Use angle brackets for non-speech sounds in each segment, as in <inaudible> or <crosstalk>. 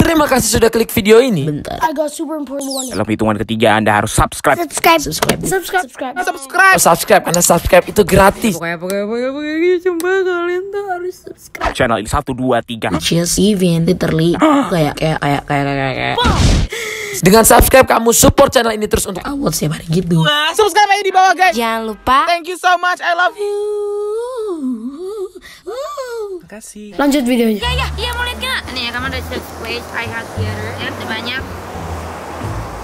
Terima kasih sudah klik video ini. Bentar. Dalam hitungan ketiga Anda harus subscribe Subscribe. Subscribe. Subscribe. Subscribe. Oh, subscribe karena subscribe itu gratis. Pokoknya pokoknya pokoknya pokoknya. Coba kalian tuh harus subscribe. channel ini satu dua tiga. Just even literally kayak kayak kayak kayak kayak kayak Dengan subscribe kamu support channel ini terus untuk upload setiap hari gitu. Subscribe aja di bawah guys. Jangan lupa. Thank you so much. I love you. Kasih. Lanjut videonya. Ya, ya, iya mau lihat nggak? Nih ya, kamu ada Child's Place, I Heart Theater, ya, ada banyak.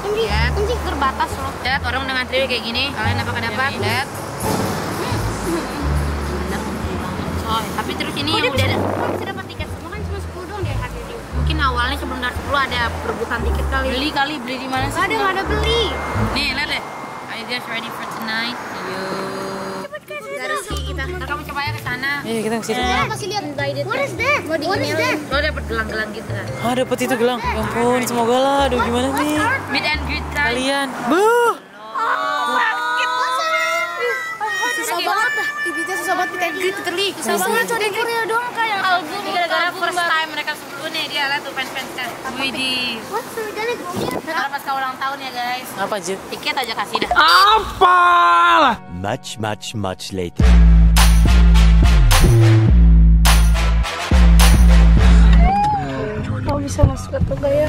Lihat, kunci terbatas loh. Lihat, orang udah ngantri kayak gini, kalian dapat dapat. Lihat. Bener, banget, coy. Tapi terus ini yang udah ada, awalnya sebelum dari 10 ada perebutan tiket kali. Beli kali, beli di mana sih? Ada, nggak ada beli. Nih, lihat deh. Are you guys ready for tonight? Yo. Kita. Ntar kamu coba ya ke sana. Iya kita ke sini. kasih lihat What is that? Mau di emailin. Lo dapet gelang-gelang gitu kan? Ah dapat itu gelang. Ya ampun semoga lah. Aduh gimana nih Meet and greet kalian? Buh. Bibitnya susah banget kita gitu terli. Susah banget cari Korea doang kayak album gara-gara first time mereka sebelum nih dia lihat tuh fans-fansnya Widih. Ntar pas kau ulang tahun ya guys. Apa Jit? Tiket aja kasih dah. Much, much, much later. Kau bisa masuk ke toga ya?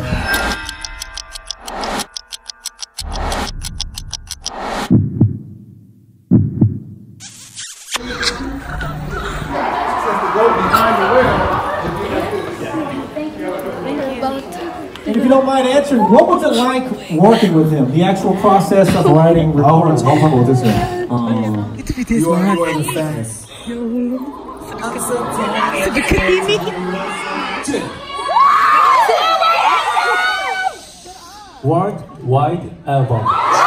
You don't mind answering, what was it like working with him? The actual process of writing, recording. How fun was this? You are, you are fans. World Wide Album.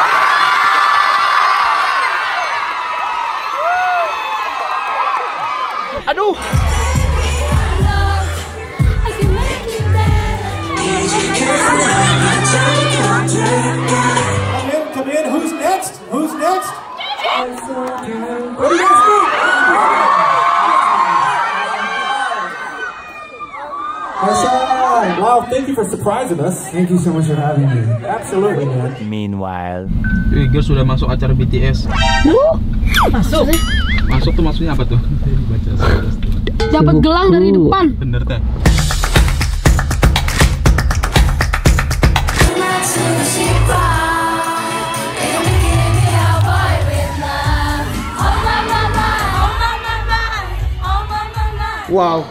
What do you guys do? Wow, thank you for surprising us. Thank you so much for having me. Absolutely, man. Meanwhile, Girls sudah masuk acara BTS. Masuk. Masuk tuh maksudnya apa tuh? Dapat gelang dari depan. Bener teh. Wow.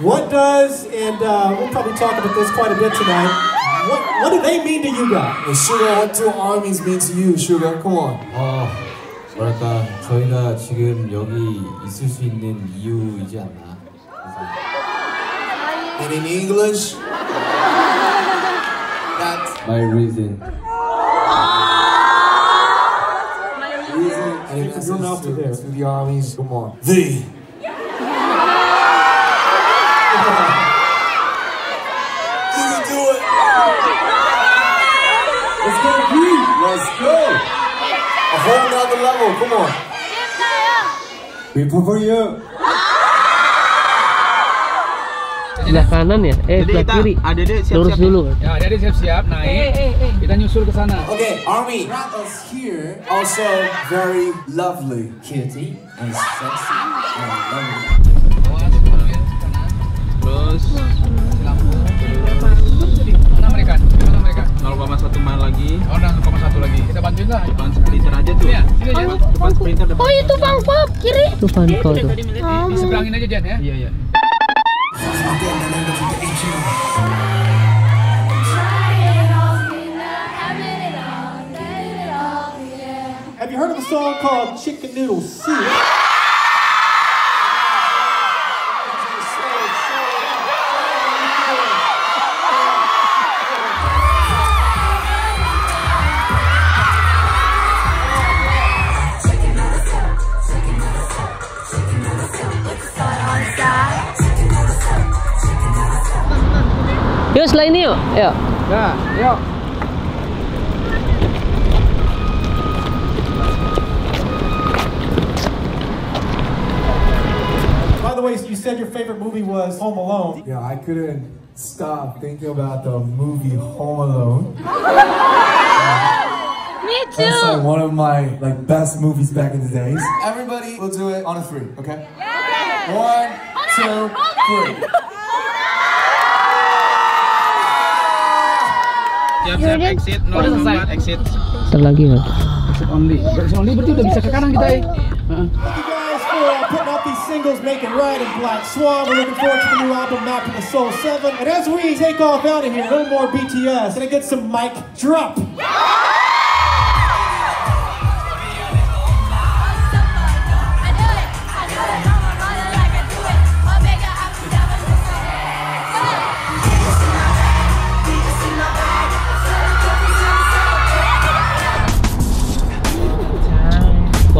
What does, and uh, we'll probably talk about this quite a bit tonight. What, what do they mean to you guys? Sugar, what do armies mean to you, Sugar? Come on. 어, 뭐랄까 저희가 지금 여기 있을 수 있는 이유이지 않나. And in English? That's My reason. My reason. And in Speak from your mouth essence, to to, there. to the armies, come on. The. <laughs> You can do it. Let's go, B. Let's go. A whole nother level. Come on. We prefer you. Sebelah kanan ya? Eh sebelah kiri. Ada deh Lurus dulu. Ya, ada deh siap-siap naik. Kita nyusul ke sana. Okay, army. Not us here. Also very lovely. Cutie and sexy and lovely. Terus lampu. Mana mereka? Mana mereka? 0,1 mile lagi. Oh, nah, 0,1 lagi. Kita bantuin lah. Depan sprinter aja tuh. Iya, sini aja. Depan sprinter depan. Oh itu bang pop kiri. Itu Vanko tuh. Di seberangin aja Jan ya. Iya, iya. Song called Chicken Noodle Soup? Yuk setelah ini yuk. Yuk. Nah, yuk. Was Home Alone. Yeah, I couldn't stop thinking about the movie Home Alone. <laughs> Me too. That's like one of my like best movies back in the days. Everybody will do it on a three, okay? Yeah. One, two, three. Siap siap exit 014 exit. Terlagi kan? Only. Only berarti udah bisa ke kanan kita ya. Thank you guys for uh, putting out these singles, making right and Black Swan. We're looking forward to the new album, Map to the Soul 7. And as we take off out of here, a little more BTS. I get some mic drop?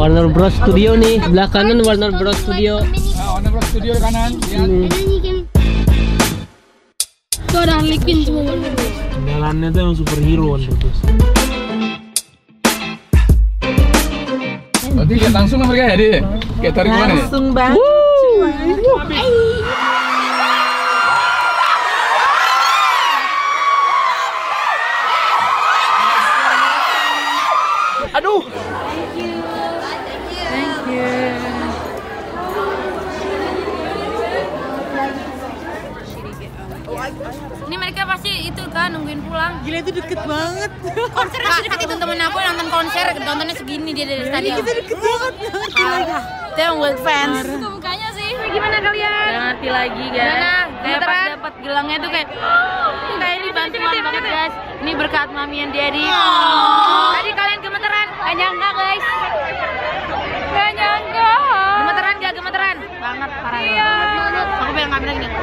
Warner Bros Studio nih, sebelah kanan Warner Bros Studio. Nah, Warner Bros Studio di kanan. Lihat. Tuh ada Harley Quinn semua warna bros. Jalannya tuh yang superhero Warner Bros. Berarti lihat langsung lah mereka ya, Di? Kayak tarik ke mana ya? Langsung banget. Aduh. Gila itu deket banget. Konsernya sedikit itu temen aku nonton konser, nontonnya segini dia dari stadion. Kita deket banget. Parah. World fans. Itu mukanya sih. Gimana kalian? Gak ngerti lagi guys. Gimana? Kayak pas dapat gelangnya tuh kayak <gasps> kayak ini bantuan banget guys. Ini berkat mami and daddy. Tadi kalian gemeteran? Gak nyangka guys. Gak nyangka. Gemeteran gak gemeteran? Banget parah. Iya. Aku bilang nggak bilang gini.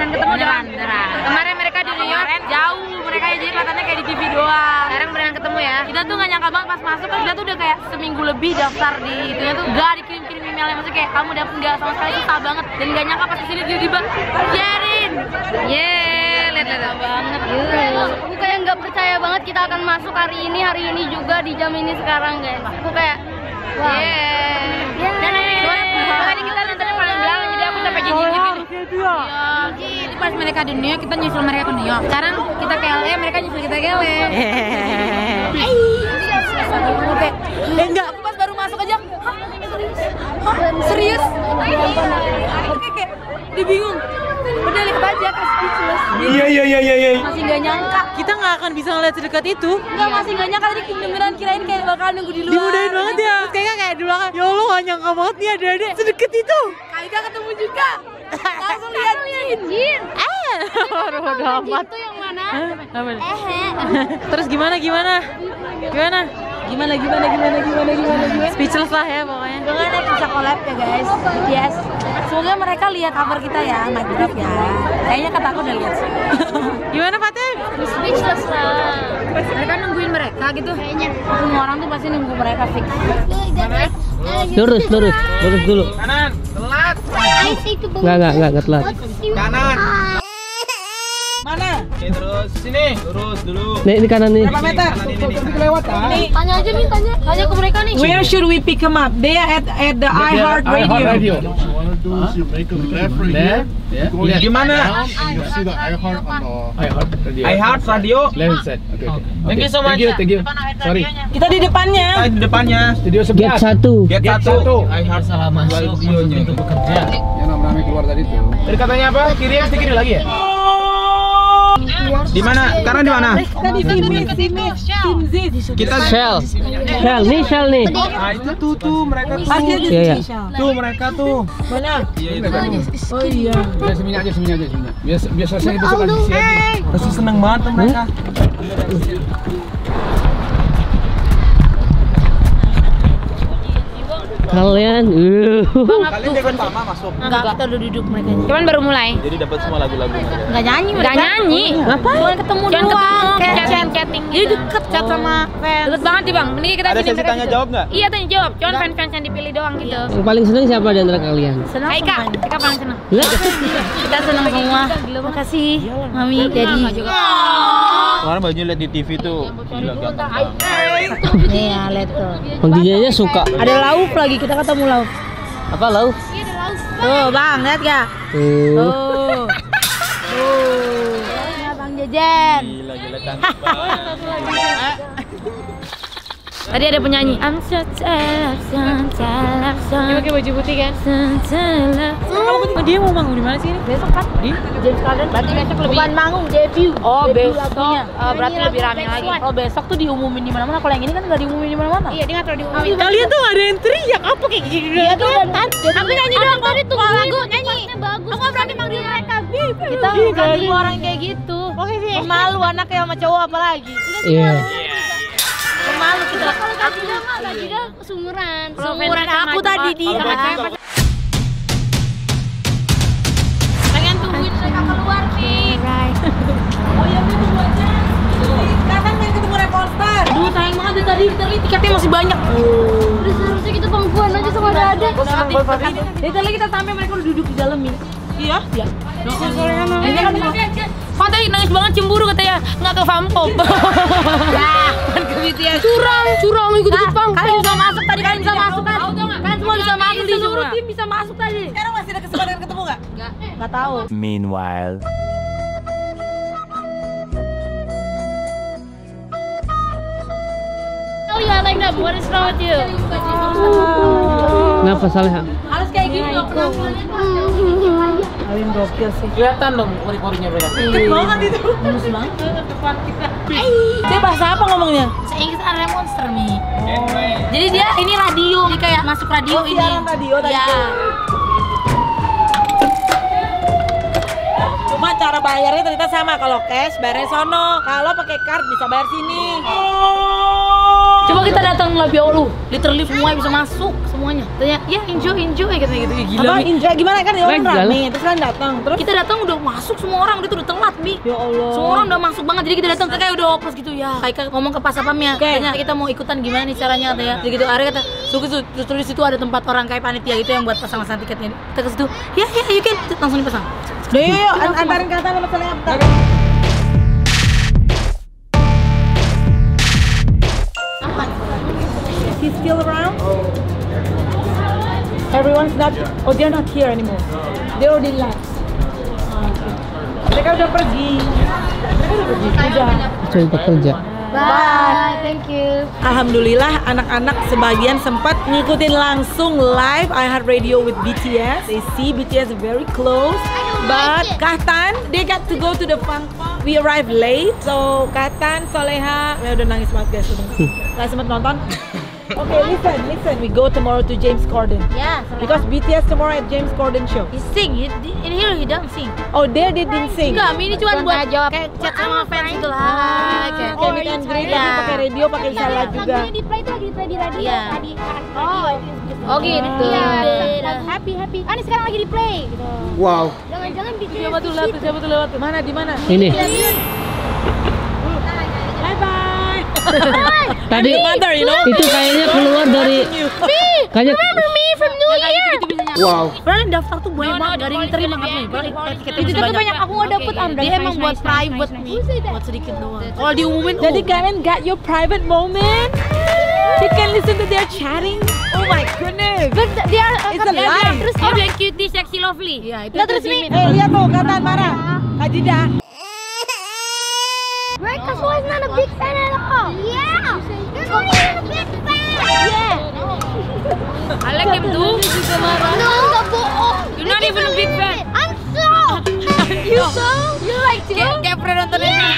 Beneran ketemu beneran. Beneran. Kemarin mereka di New York jauh mereka ya jadi kelihatannya kayak di TV doang. Sekarang beneran ketemu ya. Kita tuh gak nyangka banget pas masuk kan kita tuh udah kayak seminggu lebih daftar di itunya tuh gak dikirim-kirim emailnya maksudnya kayak kamu dapet nggak sama sekali susah banget dan gak nyangka pas ke sini tiba-tiba Jerin. Yeay, lihat-lihat banget. Aku kayak nggak percaya banget kita akan masuk hari ini, hari ini juga di jam ini sekarang guys. Aku kayak wah. Yeay. Dan tadi kita nontonnya paling belakang jadi aku sampai jadi gitu. Iya. Jadi pas mereka di New York kita nyusul mereka ke New York. Sekarang kita ke LA, mereka nyusul kita ke LA. Oke. Eh enggak, aku pas baru masuk aja. Hah? Hah? Serius? Oke kayak dia bingung. Udah lihat aja speechless. Iya iya iya iya. iya. Masih nggak nyangka. Kita nggak akan bisa ngeliat sedekat itu. Enggak masih nggak nyangka tadi beneran kirain kayak bakal nunggu di luar. Dimudahin banget ya. Terus kayaknya kayak di belakang. Ya Allah gak nyangka banget nih ada adek sedekat itu. Kaika ketemu juga. Langsung lihat Jin. Jin. Eh, bodo amat. Itu yang mana? Apa nih? Eh, Terus gimana gimana? Gimana? Gimana gimana gimana gimana gimana gimana. Speechless lah ya pokoknya. Nanti bisa collab ya guys. Yes. Semoga mereka lihat cover kita ya, drop ya. Kayaknya kata aku udah lihat sih. <laughs> Gimana Fatih? speechless lah. mereka nungguin mereka gitu. Semua orang tuh pasti nunggu mereka fix. Lurus, lurus, lurus dulu. Kanan, Enggak, enggak, enggak, enggak telat. Kanan. Mana? Oke, terus sini. Lurus dulu. Nih, ini kanan nih. Berapa meter? Ini nih. kelewatan. Tanya aja nih, tanya. Tanya ke mereka nih. Where should we pick them up? They are at at the iHeart Radio. Left. Ya. Lihat di mana? iHeart Radio. Left side. Oke, oke. Thank you so much. Thank you, thank you. Sorry. Kita di depannya. Kita di depannya. Studio Gate 11. 1. Gate 1. iHeart salah masuk Radionya. bekerja. Yang rame keluar tadi tuh. Tadi katanya apa? Kiri ya, kiri lagi ya? Di mana? Sekarang di mana? Kita di sini, sini. Tim Ziz. Kita Shell. Shell nih, Shell nih. Ah, itu tuh tuh mereka tuh. Iya, iya. sini. Tuh mereka tuh. Mana? Iya, itu kan. Oh iya. Sini aja, sini aja, sini. Biar biar selesai besok lagi lagi. Pasti seneng banget tuh mereka. Kalian, uh. Kalian jagoan Mama masuk. Enggak, kita udah duduk mereka. Cuman baru mulai. Jadi dapat semua lagu-lagu. Enggak nyanyi mereka. Enggak nyanyi. Ngapain? Cuman ketemu Cuman doang. ketemu, chatting, chat. chatting Jadi gitu. deket chat sama fans. Deket banget nih bang, mending kita Ada sini sesi tanya jawab nggak? Iya tanya jawab, cuman fans-fans yang dipilih doang gitu Yang paling seneng siapa di antara kalian? Senang Eka, semuanya. Eka paling seneng Kita senang semua. Makasih, Mami, Daddy. Kemarin bajunya lihat di TV tuh gila ganteng banget. Nih ya, lihat tuh. Bang DJ nya suka. Ada lauk lagi, kita ketemu lauk. Apa lauk? Tuh, Bang, lihat gak? Tuh. Tuh. Tuh. Ya, Bang Jajan. Gila gila cantik banget. <laughs> Tadi ada penyanyi I'm so Dia pakai baju putih kan? tired. Oh, dia mau manggung di mana sih ini? Besok kan? Di James Garden Berarti besok lebih Bukan manggung, debut. Oh Debut besok lagunya. eh, berarti lebih rame lagi Oh besok tuh diumumin di mana-mana. Kalau yang ini kan nggak diumumin di mana-mana. Iya dia nggak terlalu diumumin Kalian tuh ada yang teriak apa kayak gitu? Iya tuh kan. Aku nyanyi doang tadi tuh lagu nyanyi bagus Aku berani manggil mereka Kita bukan tipe orang kayak gitu. Oke sih. Pemalu anaknya sama cowok apalagi. Iya. Pemalu kita. Kalau Kak Jida mah Kak Jida sumuran Sumuran aku tadi dia. Pengen tungguin mereka keluar nih Kapan main ketemu Revolver? Aduh sayang banget deh tadi tadi tiketnya masih banyak. Udah seharusnya kita pangkuan aja sama ada ada Dari kita sampai mereka udah duduk di dalam ini. Iya? Iya. Ini kan Kok tadi nangis banget cemburu katanya nggak ke Vampop Ya, kan. <laughs> Curang, curang ikut ikut Vampop Kalian bisa masuk tadi, kalian bisa masuk kan? Kalian semua bisa masuk di seluruh tim bisa masuk tadi. Sekarang masih ada kesempatan ketemu nggak? Nggak. Nggak tahu. Meanwhile. Oh yeah, like that. What is wrong with you? Kenapa Saleha? Harus kayak gini dong. Kalian gokil sih. Kelihatan dong pori-porinya mereka. banget itu. Mulus banget. Dia bahasa apa ngomongnya? Inggris area monster mi. Jadi dia ini radio, jadi kayak masuk radio ini. siaran radio tadi Iya. tuh. Cuma cara bayarnya ternyata sama. Kalau cash bayarnya sono. Kalau pakai card bisa bayar sini. Coba kita datang lebih lu, literally semua bisa masuk semuanya. Tanya, ya enjoy enjoy gitu gitu. Gila Apa. Indra gimana kan ya orang rame terus kalian datang terus Kita datang udah masuk semua orang, udah tuh udah telat mi. ya Allah. Semua orang udah masuk banget, jadi kita datang kayak udah oplos gitu ya. Kayak ngomong ke pas apamnya, katanya kita mau ikutan gimana nih caranya katanya. Jadi gitu, akhirnya kata, suruh ke situ, terus terus di situ ada tempat orang kayak panitia gitu yang buat pasang-pasang tiketnya. Kita ke situ, ya ya you can, langsung dipasang. Deh, yuk, yuk, an- antarin kata sama masalahnya bentar. He's still around? Everyone's not, oh they're not here anymore. They already left. Ah, okay. Mereka udah pergi. Mereka udah pergi. Udah. Coba kerja. Bye, thank you. Alhamdulillah anak-anak sebagian sempat ngikutin langsung live iHeart Radio with BTS. They see BTS very close. But Kahtan, they got to go to the fun. We arrived late, so Kahtan, Soleha, ya udah nangis banget guys. Gak sempet nonton. Okay, listen, listen. We go tomorrow to James Corden Ya, because BTS tomorrow at James Corden show. he sing, he, in here he don't sing. Oh, there they didn't sing. Enggak, ini cuma buat jawab kayak chat sama fans gitu lah. Kayak Kayak meet and greet tapi pakai radio, pakai salah juga. di play itu lagi di play di radio Iya. tadi. Oh, oh gitu. Iya, happy happy. Ah, ini sekarang lagi di play. Gitu. Wow. Jangan-jangan bikin Siapa tuh lewat? Siapa tuh lewat? Mana di mana? Ini. Bye bye. Tadi mother, you know. itu kayaknya keluar dari kayaknya me from New Year. Wow. Yang daftar tuh banyak banget, ada yang diterima katanya. Padahal tiketnya Itu tuh banyak, aku nggak dapet, ah, Dia emang buat private nih, buat sedikit doang. Kalau diumumin, Jadi oh. kalian got your private moment. You can listen to their chatting. Oh my goodness. But dia It's a lie. Terus dia bilang cutie, sexy, lovely. Iya, itu. terus nih. Eh lihat tuh kataan marah. Kak Dida. Mereka semua is not a big fan I like him too. No, nggak bohong. You're not even a big fan. I'm so. <laughs> you so? You like too? Kayak kayak pernah nonton ini.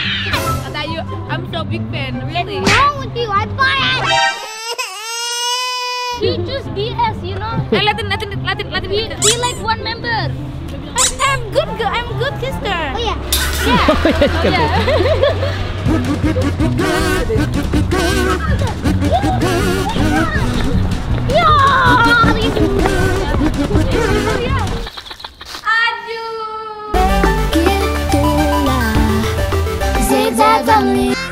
Kata you, I'm so big fan. Really? What's wrong with you? I buy it. He choose BS, you know. Eh, liatin, liatin, liatin, liatin. He, he like one member. I'm, I'm good, girl. I'm good sister. Oh yeah. Yeah. <laughs> Oh, yeah. <laughs> Aduh. Kita